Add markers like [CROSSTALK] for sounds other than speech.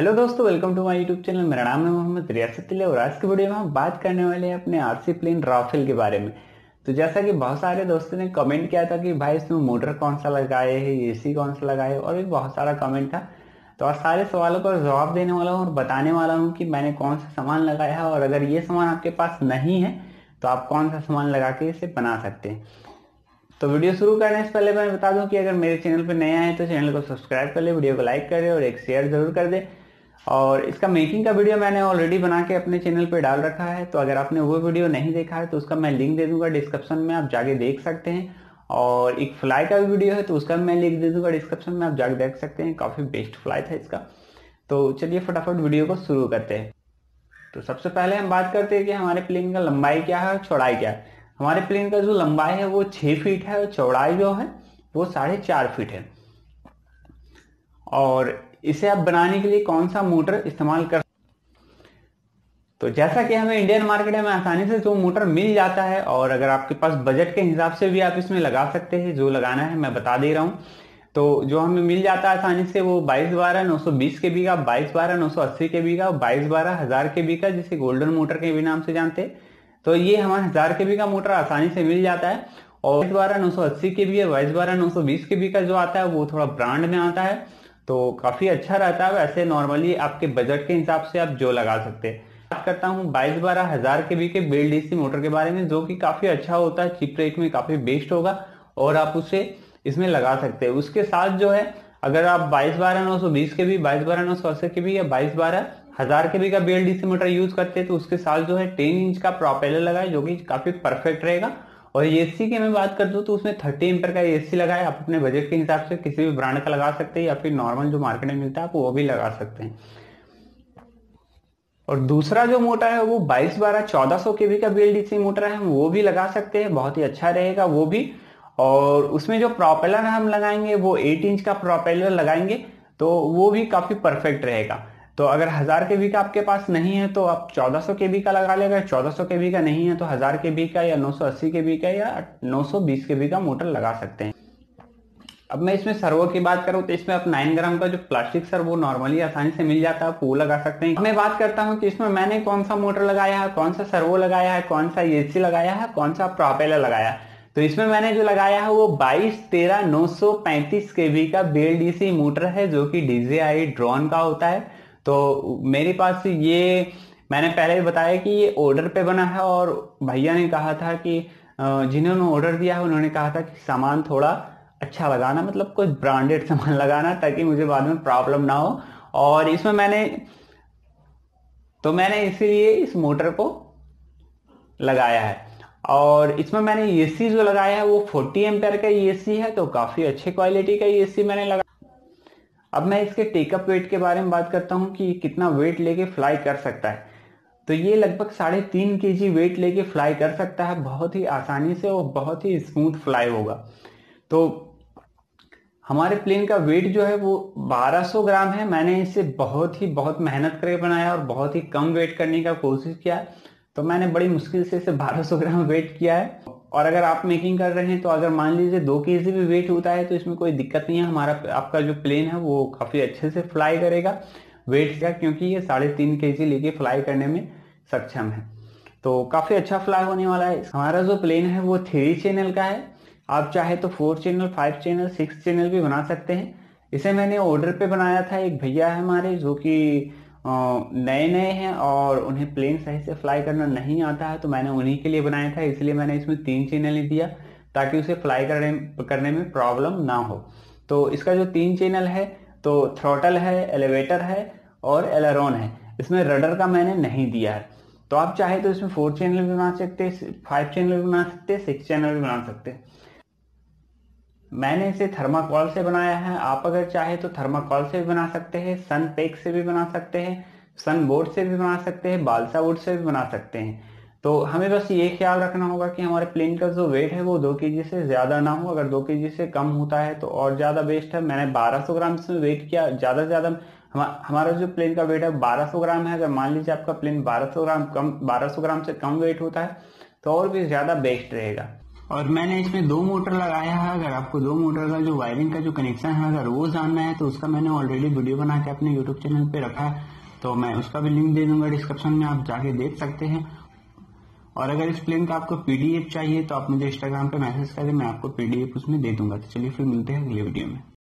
Hello दोस्तों welcome to my YouTube channel मेरा नाम है मोहम्मद रियासत और आज की वीडियो में हम बात करने वाले हैं अपने आरसी प्लेन राफेल के बारे में। तो जैसा कि बहुत सारे दोस्तों ने कमेंट किया था कि भाई इसमें मोटर कौन सा लगाए है एसी कौन सा लगाए और भी बहुत सारा कमेंट था। तो आज सारे सवालों का जवाब देने वाला हूँ और बताने वाला हूँ कि मैंने कौन सा सामान लगाया है, और अगर ये सामान आपके पास नहीं है तो आप कौन सा सामान लगा के इसे बना सकते हैं। तो वीडियो शुरू करने से पहले मैं बता दूँ कि अगर मेरे चैनल पर नया है तो चैनल को सब्सक्राइब कर ले, वीडियो को लाइक करें और एक शेयर ज़रूर कर दे। और इसका मेकिंग का वीडियो मैंने ऑलरेडी बना के अपने चैनल पे डाल रखा है तो अगर आपने वो वीडियो नहीं देखा है तो उसका मैं लिंक दे दूँगा डिस्क्रिप्शन में, आप जाके देख सकते हैं। और एक फ्लाई का भी वीडियो है तो उसका मैं लिंक दे दूँगा डिस्क्रिप्शन में, आप जाके देख सकते हैं, काफ़ी बेस्ट फ्लाई था इसका। तो चलिए फटाफट वीडियो को शुरू करते हैं। तो सबसे पहले हम बात करते हैं कि हमारे प्लेन का लंबाई क्या है और चौड़ाई क्या है। हमारे प्लेन का जो लंबाई है, वो छः फीट है, और चौड़ाई जो है, वो साढ़े चार फीट है। और इसे आप बनाने के लिए कौन सा मोटर इस्तेमाल कर तो जैसा कि हमें इंडियन मार्केट में आसानी से जो मोटर मिल जाता है और अगर आपके पास बजट के हिसाब से भी आप इसमें लगा सकते हैं, जो लगाना है मैं बता दे रहा हूँ। तो जो हमें मिल जाता है आसानी से वो बाईस बारह नौ सौ बीस के बी का बाईस बारह नौ सौ अस्सी के बी का बाईस बारह हज़ार के बी का जिसे गोल्डन मोटर के भी नाम से जानते हैं। तो ये हमारे हज़ार के बी का मोटर आसानी से मिल जाता है और बाईस बारह नौ सौ अस्सी के बी है, बाईस बारह नौ सौ बीस के बी का जो आता है वो थोड़ा ब्रांड में आता है। तो काफ़ी अच्छा रहता है। वैसे नॉर्मली आपके बजट के हिसाब से आप जो लगा सकते हैं। बात करता हूँ बाईस बारह हज़ार के बी के बेल डीसी मोटर के बारे में, जो कि काफ़ी अच्छा होता है चीप रेट में काफ़ी बेस्ट होगा और आप उसे इसमें लगा सकते हैं। उसके साथ जो है, अगर आप बाईस बारह नौ सौ बीस के भी, बाईस बारह नौ सौ अस्सी के भी या बाईस बारह हज़ार के भी का बेल डीसी मोटर यूज़ करते हैं तो उसके साथ जो है टेन इंच का प्रोपेलर लगाए जो कि काफ़ी परफेक्ट रहेगा। और एसी की मैं बात कर दूँ तो उसमें थर्टी एम्पर का एसी लगाए, आप अपने बजट के हिसाब से किसी भी ब्रांड का लगा सकते हैं या फिर नॉर्मल जो मार्केट में मिलता है, आप वो भी लगा सकते हैं। और दूसरा जो मोटर है, वो 22 बारह चौदह सौ के भी का बीएलडीसी मोटर है हम वो भी लगा सकते हैं, बहुत ही अच्छा रहेगा वो भी। और उसमें जो प्रोपेलर हम लगाएँगे, वो 8 इंच का प्रोपेलर लगाएँगे तो वो भी काफ़ी परफेक्ट रहेगा। तो अगर हज़ार के बी का आपके पास नहीं है तो आप चौदह सौ के बी का लगा ले अगर 1400 के बी का नहीं है तो हज़ार के बी का या 980 के बी का या 920 के बी का मोटर लगा सकते हैं। अब मैं इसमें सर्वो की बात करूँ तो इसमें आप 9 ग्राम का जो प्लास्टिक सर्वो नॉर्मली आसानी से मिल जाता है वो लगा सकते हैं। मैं बात करता हूँ कि इसमें मैंने कौन सा मोटर लगाया है, कौन सा सर्वो लगाया है, कौन सा एसी लगाया है, कौन सा प्रोपेलर लगाया है। तो इसमें मैंने जो लगाया है, वो बाईस तेरह नौ सौ पैंतीस के बी का बेल डीसी मोटर है, जो कि डीजे आई ड्रोन का होता है। तो मेरे पास ये, मैंने पहले भी बताया कि ये ऑर्डर पे बना है और भैया ने कहा था कि जिन्होंने ऑर्डर दिया है, उन्होंने कहा था कि सामान थोड़ा अच्छा लगाना मतलब कुछ ब्रांडेड [LAUGHS] सामान लगाना ताकि मुझे बाद में प्रॉब्लम ना हो। और इसमें मैंने तो मैंने इसीलिए इस मोटर को लगाया है। और इसमें मैंने एसी जो लगाया है, वो 40 एम्पेयर का एसी है तो काफ़ी अच्छी क्वालिटी का एसी मैंने लगा अब मैं इसके टेकअप वेट के बारे में बात करता हूँ कि कितना वेट लेके फ्लाई कर सकता है। तो ये लगभग साढ़े तीन के जी वेट लेके फ्लाई कर सकता है, बहुत ही आसानी से और बहुत ही स्मूथ फ्लाई होगा। तो हमारे प्लेन का वेट जो है वो 1200 ग्राम है। मैंने इसे बहुत ही, बहुत मेहनत करके बनाया और बहुत ही कम वेट करने का कोशिश किया। तो मैंने बड़ी मुश्किल से इसे 1200 ग्राम वेट किया है। और अगर आप मेकिंग कर रहे हैं तो अगर मान लीजिए दो के जी भी वेट होता है तो इसमें कोई दिक्कत नहीं है। हमारा, आपका जो प्लेन है, वो काफ़ी अच्छे से फ्लाई करेगा। वेट का क्योंकि ये साढ़े तीन के जी लेके फ्लाई करने में सक्षम है। तो काफ़ी अच्छा फ्लाई होने वाला है। हमारा जो प्लेन है, वो थ्री चैनल का है। आप चाहे तो four channel five channel six channel भी बना सकते हैं। इसे मैंने ऑर्डर पे बनाया था। एक भैया है हमारे, जो कि नए नए हैं और उन्हें प्लेन सही से फ्लाई करना नहीं आता है तो मैंने उन्हीं के लिए बनाया था, इसलिए मैंने इसमें तीन चैनल ही दिया, ताकि उसे फ्लाई करने करने में प्रॉब्लम ना हो। तो इसका जो तीन चैनल है तो थ्रोटल है एलिवेटर है और एलरोन है। इसमें रडर का मैंने नहीं दिया है। तो आप चाहे तो इसमें फोर चैनल भी बना सकते फाइव चैनल भी बना सकते सिक्स चैनल भी बना सकते। मैंने इसे थर्माकोल से बनाया है। आप अगर चाहे तो थर्माकोल से भी बना सकते हैं, सन पेक से भी बना सकते हैं, सन बोर्ड से भी बना सकते हैं, बालसा वुड से भी बना सकते हैं। तो हमें बस ये ख्याल रखना होगा कि हमारे प्लेन का जो वेट है वो दो के से ज़्यादा ना हो। अगर दो के से कम होता है तो और ज़्यादा बेस्ट है। मैंने 1200 ग्राम इसमें वेट किया, ज़्यादा से ज़्यादा हमारा जो प्लेन का वेट है 1200 ग्राम है। अगर मान लीजिए आपका प्लेन 1200 ग्राम कम 1200 ग्राम से कम वेट होता है तो और भी ज़्यादा बेस्ट रहेगा। और मैंने इसमें दो मोटर लगाया है। अगर आपको दो मोटर का जो वायरिंग का जो कनेक्शन है, अगर वो जानना है तो उसका मैंने ऑलरेडी वीडियो बना के अपने यूट्यूब चैनल पे रखा है। तो मैं उसका भी लिंक दे दूँगा डिस्क्रिप्शन में, आप जाके देख सकते हैं। और अगर इस प्लेन का आपको पीडीएफ चाहिए तो आप मुझे इंस्टाग्राम पे मैसेज करें मैं आपको पीडीएफ उसमें दे दूँगा। तो चलिए फिर मिलते हैं अगले वीडियो में।